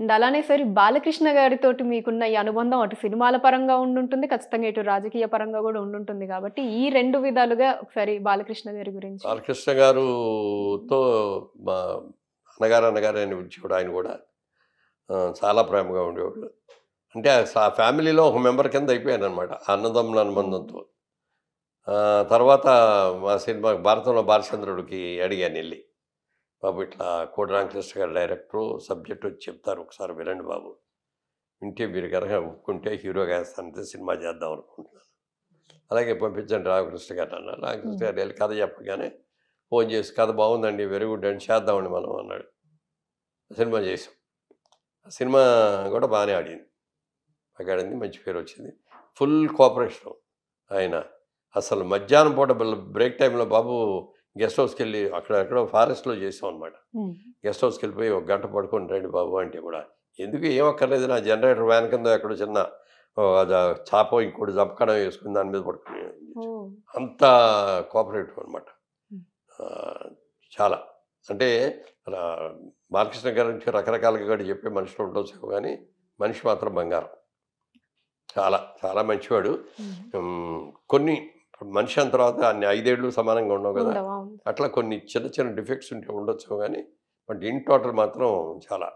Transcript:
And అలానే sir Balakrishna గారితో మీకున్న ఈ అనుబంధం అటు సినిమాల పరంగా ఉండుంటుంది ఖచ్చితంగా ఇటు రాజకీయ పరంగా కూడా ఉండుంటుంది కాబట్టి ఈ రెండు విధాలుగా ఒకసారి బాలకృష్ణ గారి గురించి. బాలకృష్ణ గారుతో మా అన్నగారు అన్నగారు అని పిలిచేవాడు ఆయన కూడా చాలా ప్రేమగా ఉండేవాడు. అంటే ఆ ఫ్యామిలీలో ఒక మెంబర్ కింద అయిపోయాను అనమాట అన్నదమ్ముల అనుబంధంతో. తర్వాత మా సినిమా భారతంలో బాలచంద్రుడికి అడిగాను వెళ్ళి. బాబు ఇట్లా కోడి రామకృష్ణ గారు డైరెక్టరు సబ్జెక్ట్ వచ్చి చెప్తారు ఒకసారి వినండి బాబు. వింటే మీరు కనుక ఒప్పుకుంటే హీరోగా వేస్తానంటే సినిమా చేద్దాం అనుకుంటున్నాను. అలాగే పంపించండి రామకృష్ణ గారు అన్నారు. రామకృష్ణ గారు వెళ్ళి కథ చెప్పగానే ఫోన్ చేసి కథ బాగుందండి వెరీ గుడ్ అండి చేద్దామండి మనం అన్నాడు. సినిమా చేసాం ఆ సినిమా కూడా బాగానే ఆడింది. బాగా ఆడింది మంచి పేరు వచ్చింది. ఫుల్ కోఆపరేషన్ ఆయన. అసలు మధ్యాహ్నం పూట బ్రేక్ టైంలో బాబు గెస్ట్ హౌస్కి వెళ్ళి అక్కడ ఎక్కడో ఫారెస్ట్లో చేసాం అనమాట. గెస్ట్ హౌస్కి వెళ్ళిపోయి ఒక గంట పడుకొని రండి బాబు అంటే కూడా. ఎందుకు ఏం అక్కర్లేదు నా జనరేటర్ వ్యాన్ కింద ఎక్కడో చిన్న చాపో ఇంకోటి జపకడం వేసుకుని దాని మీద పడుకుని. అంత కోఆపరేటివ్ అనమాట. చాలా. అంటే బాలకృష్ణ గారి నుంచి రకరకాలుగా కూడా చెప్పే మనుషులు ఉండొచ్చు కానీ మనిషి మాత్రం బంగారం. చాలా చాలా మంచివాడు. కొన్ని మనిషి అంత తర్వాత అన్ని ఐదేళ్ళు సమానంగా ఉండవు కదా. అట్లా కొన్ని చిన్న చిన్న డిఫెక్ట్స్ ఉంటే ఉండొచ్చు కానీ బట్ ఇన్ టోటల్ మాత్రం చాలా